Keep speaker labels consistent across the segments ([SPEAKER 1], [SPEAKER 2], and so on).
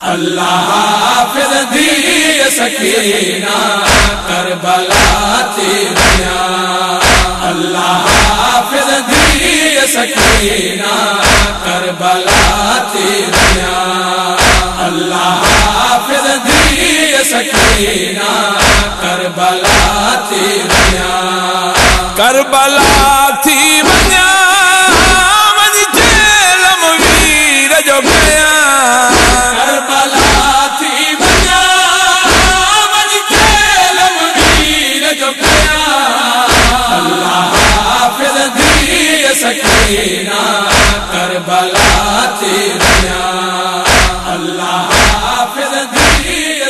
[SPEAKER 1] اللہ حافظ دی سکینہ، کربلا تیریا اللہ حافظ دی سکینہ، کربلا تیریا اللہ حافظ دی سکینہ، کربلا تیریا
[SPEAKER 2] کربلا تھی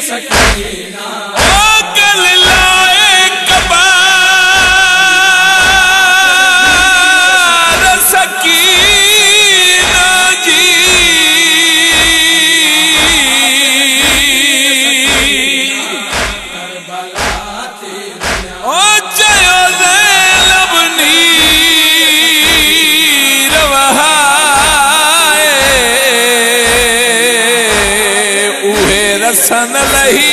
[SPEAKER 1] سکینہ
[SPEAKER 2] رسن لہی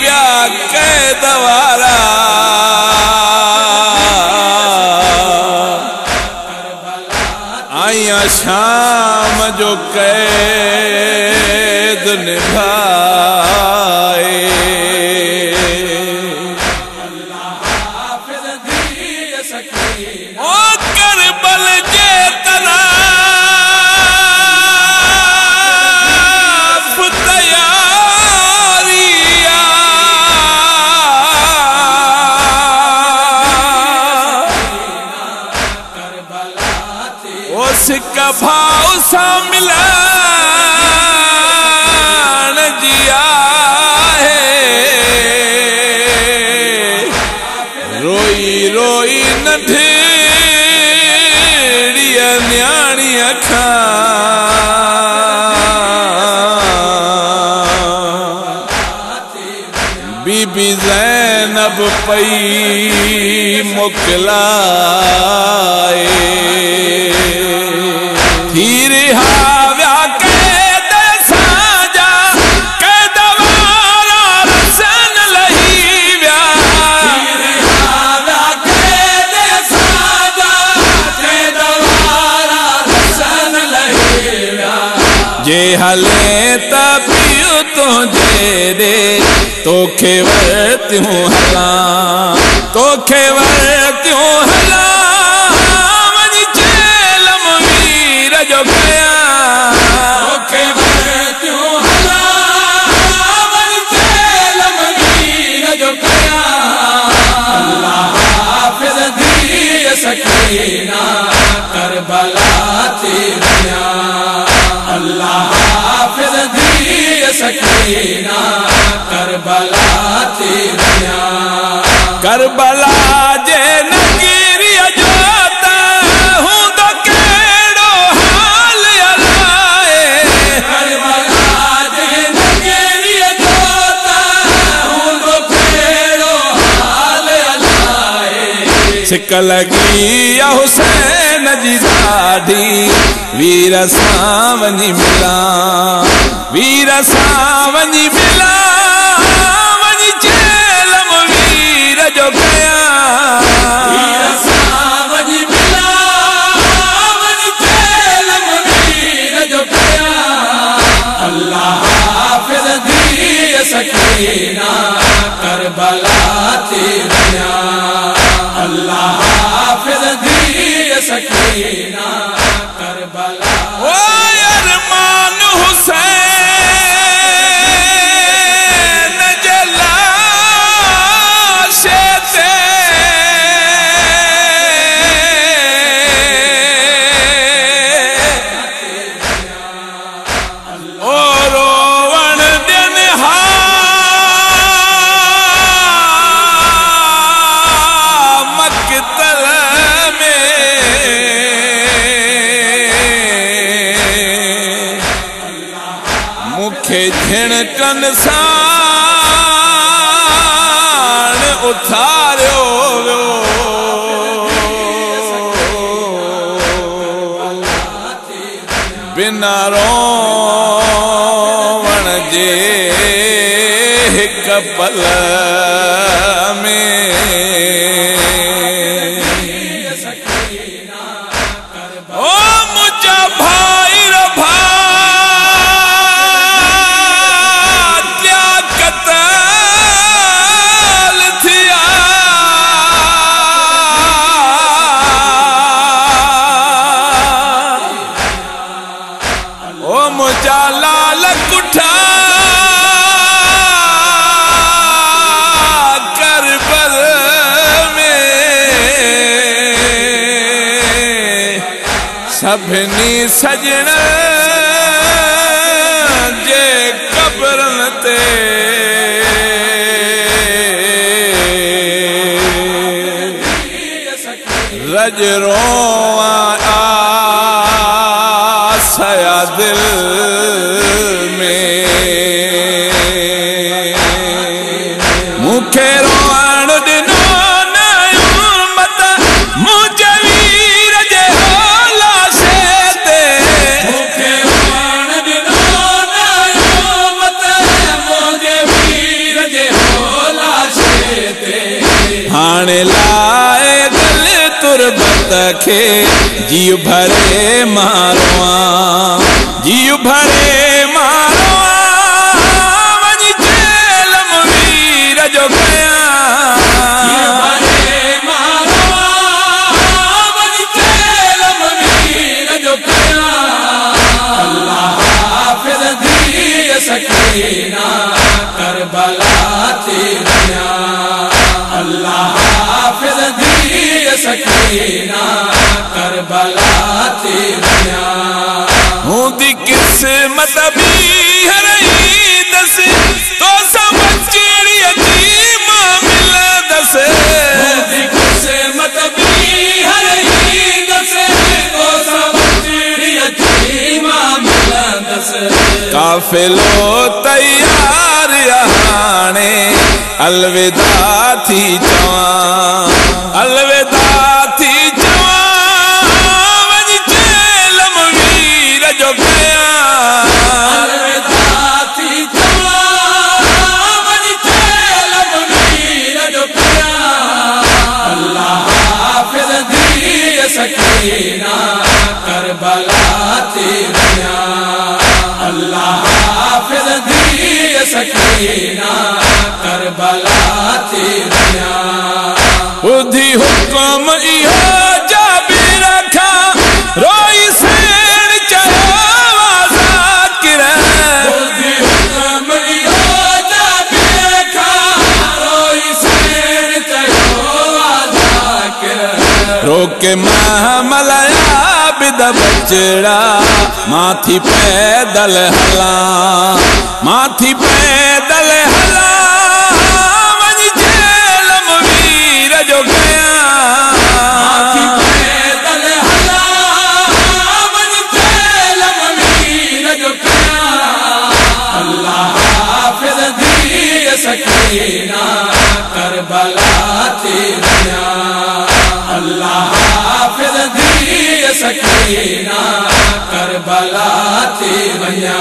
[SPEAKER 2] بیا قید وارا آئیاں شام جو
[SPEAKER 1] کہ
[SPEAKER 2] اس بھاؤ سا ملا جیا ہے۔ روئی روئی نٹھیڑیا نیاڑی اکھاں بی بی زینب پئی مکلائے جے ہلے تبیو تو جے دے تو کھے ورتیوں ہلا تو کھے ورتیوں ہلا۔ من چیلم ویر جو گیا۔
[SPEAKER 1] اوکے برتیوں من چیلم جو کیا اللہ حافظ دی سکینہ۔ سکینہ کربلا تیریا
[SPEAKER 2] کربلا جے نگیری جوتا ہوں تو کیڑو حال علائے
[SPEAKER 1] کربلا دین گیری جوتا ہوں تو پھیڑو حال علائے
[SPEAKER 2] سک لگی یا حسین جی ڈاڈی ویر ساونی ملا ویر ساونی ملا ونی چیلم ویر جو گیا
[SPEAKER 1] ساوج ملا چیلم ویر جو کیا اللہ حافظ دی سکینہ کربلا تیریا سکینہ
[SPEAKER 2] ڇڻ ٽن سان
[SPEAKER 1] اٿاريو بنارو وڻ جي هڪ پل
[SPEAKER 2] او مجھا لالک اٹھا کربل میں۔ سبنی سجن جے
[SPEAKER 1] قبرن تے۔ رجروں مون کي ڏنو منهنجي جي هاڻي
[SPEAKER 2] ڀري مارو جيو ڀري دی سکینہ کربلا تیریا ہوں دی کس مطبی ہے دسی تو
[SPEAKER 1] سمجھ چیڑی عجیب ملا دسے۔ ہوں دی کس مطبی ہے رہی تو سمجھ چیڑی عجیب ملا دسے۔ کافلو تیار جانے الوداع تھی جوان
[SPEAKER 2] الوداع تھی جوان وج چیل میر جو گیا الوداع
[SPEAKER 1] جو گیا اللہ حافظ دی سکینہ کربلا بلا تیریا
[SPEAKER 2] بدھی حکم یہ جا رکھا روئی سین چلا ذاکر۔ بدھی حکم یہ جا رکھا روئی
[SPEAKER 1] سین
[SPEAKER 2] چلا
[SPEAKER 1] ذاکر۔ رو کے ماہ ملایا بد بچڑا ماتھی پیدل ہلا ماتھی پیدل ہلا سکینہ کربلا تیریا اللہ حافظ دی سکینہ کربلا تیریا